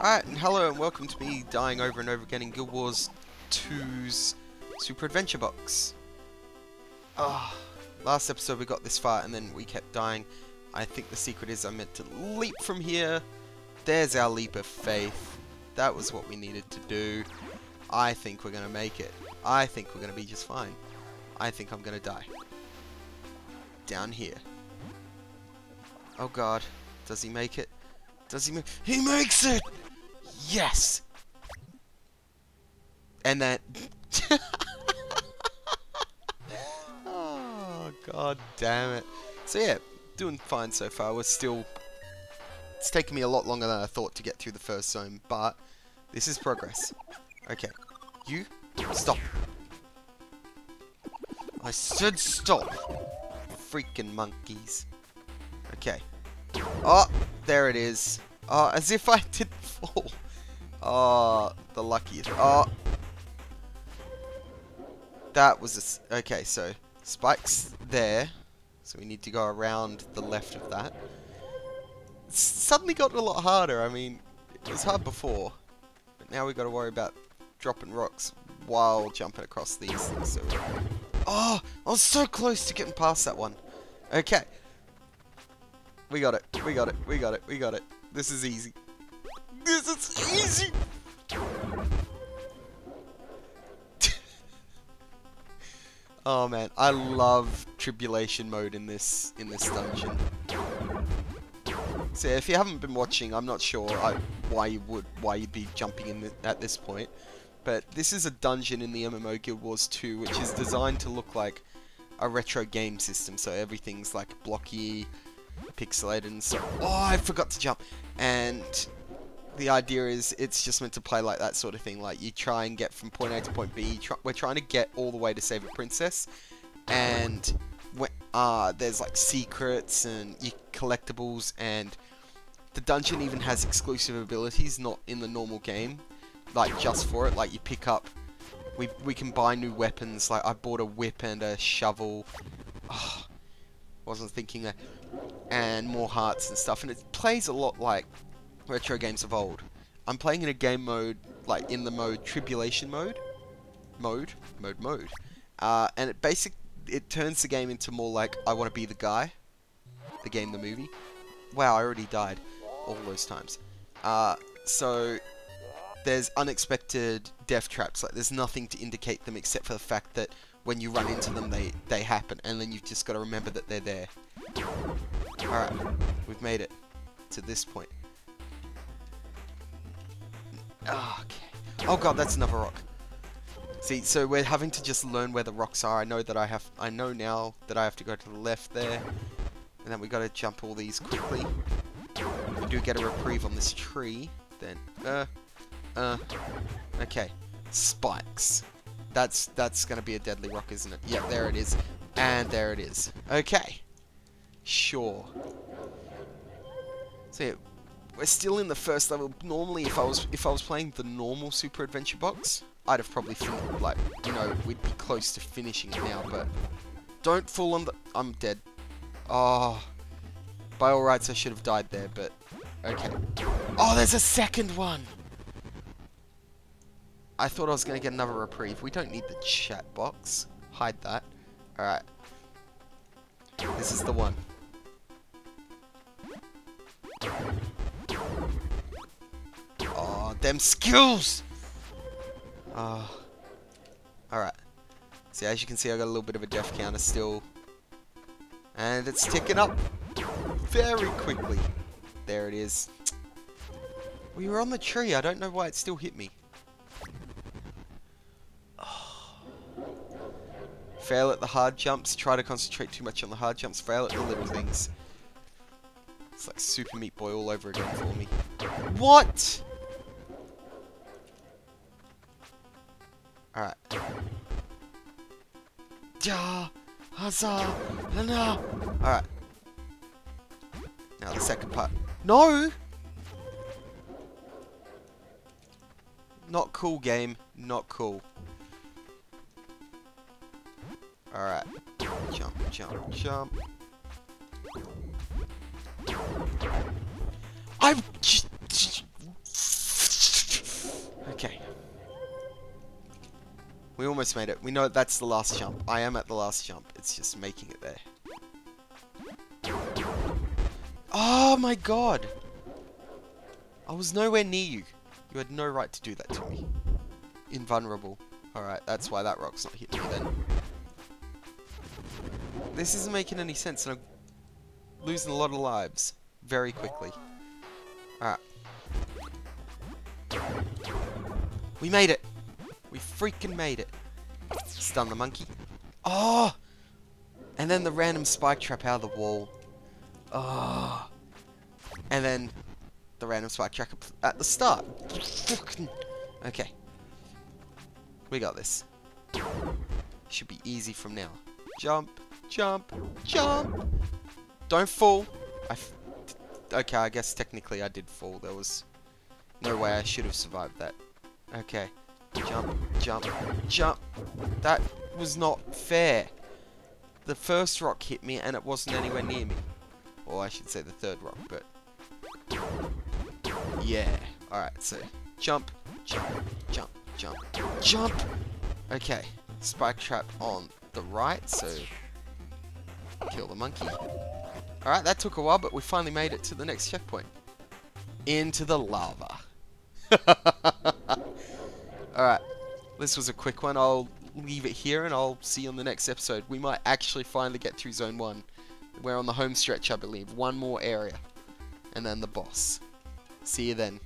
Alright, and hello and welcome to me dying over and over again in Guild Wars 2's Super Adventure Box. Ah, last episode we got this far and then we kept dying. I think the secret is I meant to leap from here. There's our leap of faith. That was what we needed to do. I think we're going to make it. I think we're going to be just fine. I think I'm going to die. Down here. Oh god. Does he make it? Does he make He makes it! Yes! And then... oh, god damn it. So yeah, doing fine so far. We're still... It's taken me a lot longer than I thought to get through the first zone, but this is progress. Okay. You, stop. I said stop. Freaking monkeys. Okay. Oh, there it is. Oh, as if I didn't fall. Oh, the luckiest. Oh. Ah. That was a... Okay, so spikes there. So we need to go around the left of that. It's suddenly got a lot harder. I mean, it was hard before. But now we've got to worry about dropping rocks while jumping across these things. So, oh, I was so close to getting past that one. Okay. We got it. We got it. We got it. We got it. This is easy. This is easy. oh man, I love tribulation mode in this in this dungeon. So if you haven't been watching, I'm not sure I, why you would why you'd be jumping in the, at this point. But this is a dungeon in the MMO Guild Wars 2, which is designed to look like a retro game system. So everything's like blocky, pixelated and so oh I forgot to jump and the idea is it's just meant to play like that sort of thing. Like you try and get from point A to point B. Try, we're trying to get all the way to save a princess. And uh, there's like secrets and collectibles and the dungeon even has exclusive abilities not in the normal game like just for it. Like you pick up we, we can buy new weapons. Like I bought a whip and a shovel. Oh, wasn't thinking that. And more hearts and stuff, and it plays a lot like retro games of old. I'm playing in a game mode, like in the mode Tribulation mode, mode, mode, mode, uh, and it basic it turns the game into more like I want to be the guy, the game, the movie. Wow, I already died all those times. Uh, so there's unexpected death traps. Like there's nothing to indicate them except for the fact that when you run into them, they they happen, and then you've just got to remember that they're there. Alright, we've made it to this point. Oh, okay. Oh god, that's another rock. See, so we're having to just learn where the rocks are. I know that I have, I know now that I have to go to the left there. And then we gotta jump all these quickly. We do get a reprieve on this tree. Then, uh, uh, okay. Spikes. That's, that's gonna be a deadly rock, isn't it? Yep, there it is. And there it is. Okay. Sure. So yeah, we're still in the first level. Normally, if I was if I was playing the normal Super Adventure Box, I'd have probably thought, like you know we'd be close to finishing it now. But don't fall on the. I'm dead. Oh, by all rights, I should have died there. But okay. Oh, there's a second one. I thought I was going to get another reprieve. We don't need the chat box. Hide that. Alright. This is the one. Them skills! Oh. Alright. See, as you can see, I got a little bit of a death counter still. And it's ticking up very quickly. There it is. We were on the tree. I don't know why it still hit me. Fail at the hard jumps. Try to concentrate too much on the hard jumps. Fail at the little things. It's like Super Meat Boy all over again for me. What? Alright. Ja, huzzah, no. Alright. Now the second part. No! Not cool, game. Not cool. Alright. Jump, jump, jump. I'm... We almost made it. We know that's the last jump. I am at the last jump. It's just making it there. Oh my god! I was nowhere near you. You had no right to do that to me. Invulnerable. Alright, that's why that rock's not hitting me then. This isn't making any sense and I'm losing a lot of lives very quickly. Alright. We made it! We freaking made it! Stun the monkey. Oh! And then the random spike trap out of the wall. Oh! And then the random spike trap at the start. Okay. We got this. Should be easy from now. Jump, jump, jump! Don't fall! I okay, I guess technically I did fall. There was no way I should have survived that. Okay. Jump, jump, jump. That was not fair. The first rock hit me and it wasn't anywhere near me. Or I should say the third rock, but... Yeah. Alright, so jump, jump, jump, jump, jump! Okay. Spike trap on the right, so... Kill the monkey. Alright, that took a while, but we finally made it to the next checkpoint. Into the lava. Alright, this was a quick one. I'll leave it here and I'll see you on the next episode. We might actually finally get through Zone 1. We're on the home stretch, I believe. One more area. And then the boss. See you then.